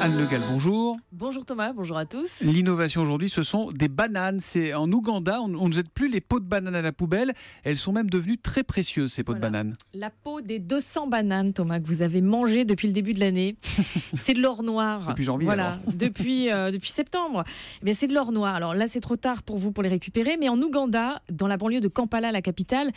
Anne Le Gall, bonjour. Bonjour Thomas, bonjour à tous. L'innovation aujourd'hui, ce sont des bananes. C'est en Ouganda, on, on ne jette plus les pots de bananes à la poubelle. Elles sont même devenues très précieuses ces pots de bananes. La peau des 200 bananes, Thomas, que vous avez mangées depuis le début de l'année, c'est de l'or noir. Depuis janvier, Voilà, depuis, euh, depuis septembre. Eh bien, c'est de l'or noir. Alors là, c'est trop tard pour vous pour les récupérer, mais en Ouganda, dans la banlieue de Kampala, la capitale,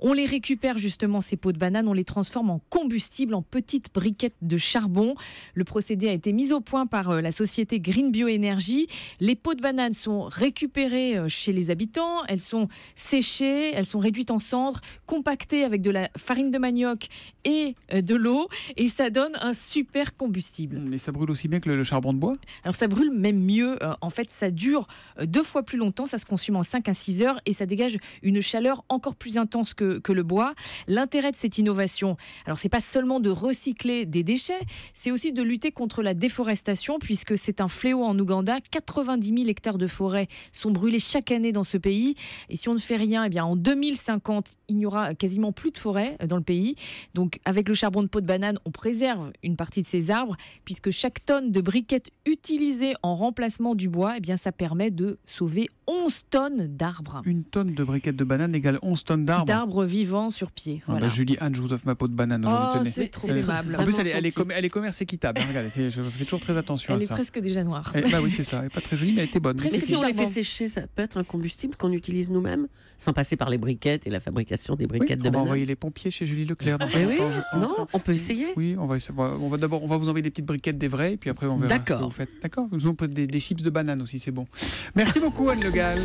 on les récupère justement ces pots de bananes, on les transforme en combustible, en petites briquettes de charbon. Le procédé a été mis au point par euh, la société Green Bioénergie. Les pots de bananes sont récupérés euh, chez les habitants, elles sont séchées, elles sont réduites en cendres, compactées avec de la farine de manioc et euh, de l'eau, et ça donne un super combustible. Mais ça brûle aussi bien que le, charbon de bois? Alors ça brûle même mieux. En fait, ça dure deux fois plus longtemps. Ça se consomme en 5 à 6 heures et ça dégage une chaleur encore plus intense que, que le bois. L'intérêt de cette innovation, alors c'est pas seulement de recycler des déchets, c'est aussi de lutter contre la déforestation puisque c'est un fléau en Ouganda. 90 000 hectares de forêt sont brûlés chaque année dans ce pays. Et si on ne fait rien, eh bien en 2050, il n'y aura quasiment plus de forêt euh, dans le pays. Donc avec le charbon de peau de banane, on préserve une partie de ces arbres puisque chaque tonne de briquettes utilisée en remplacement du bois, eh bien, ça permet de sauver 11 tonnes d'arbres. Une tonne de briquettes de bananes égale 11 tonnes d'arbres. D'arbres vivants sur pied. Ah Voilà. bah, Julie Anne, je vous offre ma peau de banane. hein, Oh, c'est trop aimable. En plus, elle est, elle est, gentil. com- elle est commerce équitable. hein, regardez, c'est- je fais toujours très attention Elle à est ça. presque déjà noire. Bah oui, c'est ça. Elle est pas très jolie, mais elle était bonne. Presque Mais si on les fait sécher, ça peut être un combustible qu'on utilise nous-mêmes, sans passer par les briquettes et la fabrication des Oui, briquettes de on va bananes. envoyer les pompiers chez Julie Leclerc. dans oui, non, on peut essayer. Oui, on va, essayer- on va- on va d'abord, on va vous envoyer des petites briquettes des vrais, et puis après on verra ce que D'accord. vous faites. D'accord Vous nous des, des chips de bananes aussi, c'est bon. Merci beaucoup Anne Le Gall.